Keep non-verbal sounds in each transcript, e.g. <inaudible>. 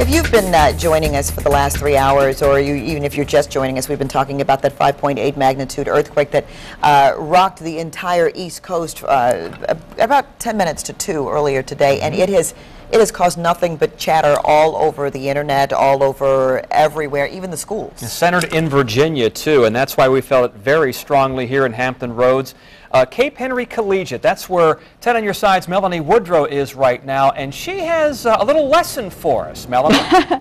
If you've been uh, joining us for the last three hours, or you, even if you're just joining us, we've been talking about that 5.8 magnitude earthquake that uh, rocked the entire East Coast uh, about 10 minutes to 2 earlier today, and it has it has caused nothing but chatter all over the internet, all over everywhere, even the schools. Centered in Virginia, too, and that's why we felt it very strongly here in Hampton Roads. Uh, Cape Henry Collegiate, that's where 10 on your sides Melanie Woodrow is right now, and she has uh, a little lesson for us. Melanie? <laughs>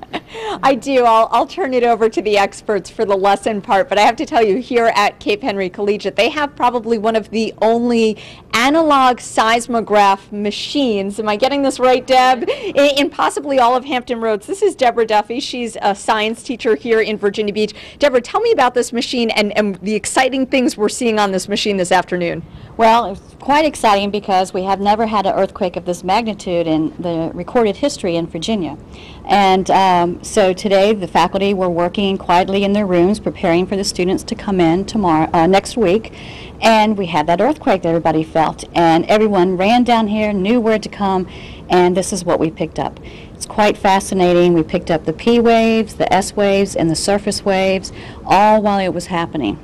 I do. I'll, I'll turn it over to the experts for the lesson part, but I have to tell you, here at Cape Henry Collegiate, they have probably one of the only analog seismograph machines. Am I getting this right, Deb? In, in possibly all of Hampton Roads. This is Deborah Duffy. She's a science teacher here in Virginia Beach. Deborah, tell me about this machine and, and the exciting things we're seeing on this machine this afternoon. Well, it's quite exciting because we have never had an earthquake of this magnitude in the recorded history in Virginia. And um, so today the faculty were working quietly in their rooms preparing for the students to come in tomorrow, uh, next week. And we had that earthquake that everybody felt. And everyone ran down here, knew where to come, and this is what we picked up. It's quite fascinating. We picked up the P waves, the S waves, and the surface waves, all while it was happening.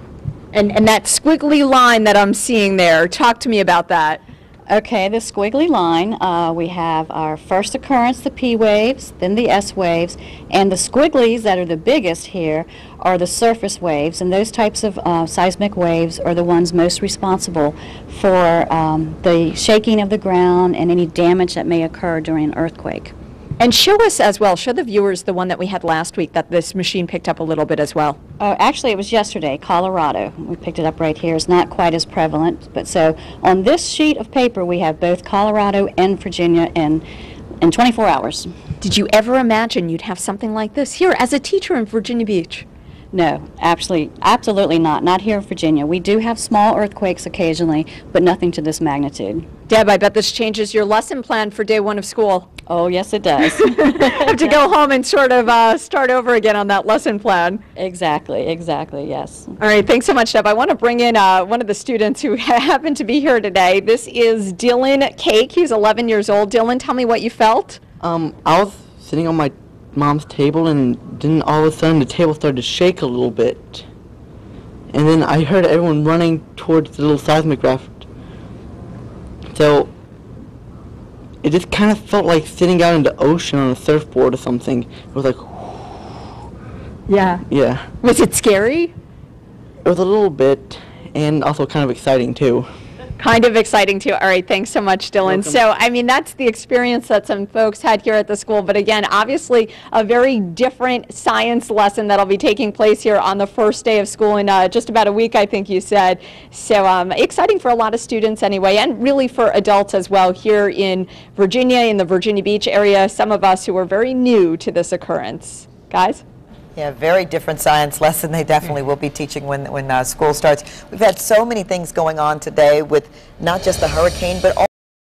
And, and that squiggly line that I'm seeing there, talk to me about that. Okay, the squiggly line, uh, we have our first occurrence, the P waves, then the S waves, and the squigglies that are the biggest here are the surface waves, and those types of uh, seismic waves are the ones most responsible for um, the shaking of the ground and any damage that may occur during an earthquake. And show us as well, show the viewers the one that we had last week that this machine picked up a little bit as well. Uh, actually, it was yesterday, Colorado. We picked it up right here. It's not quite as prevalent, but so on this sheet of paper, we have both Colorado and Virginia in, in 24 hours. Did you ever imagine you'd have something like this here as a teacher in Virginia Beach? No, absolutely, absolutely not. Not here in Virginia. We do have small earthquakes occasionally, but nothing to this magnitude. Deb, I bet this changes your lesson plan for day one of school. Oh, yes, it does. have <laughs> <laughs> to go home and sort of uh, start over again on that lesson plan. Exactly, exactly, yes. All right, thanks so much, Deb. I want to bring in uh, one of the students who <laughs> happened to be here today. This is Dylan Cake. He's 11 years old. Dylan, tell me what you felt. Um, I was sitting on my mom's table, and then all of a sudden the table started to shake a little bit. And then I heard everyone running towards the little seismograph. So it just kind of felt like sitting out in the ocean on a surfboard or something. It was like, <sighs> yeah. Yeah. Was it scary? It was a little bit, and also kind of exciting too kind of exciting too. All right, thanks so much, Dylan. Welcome. So, I mean, that's the experience that some folks had here at the school. But again, obviously, a very different science lesson that'll be taking place here on the first day of school in uh, just about a week, I think you said. So, um, exciting for a lot of students anyway, and really for adults as well here in Virginia, in the Virginia Beach area. Some of us who are very new to this occurrence. Guys? Yeah, very different science lesson they definitely will be teaching when, when uh, school starts. We've had so many things going on today with not just the hurricane, but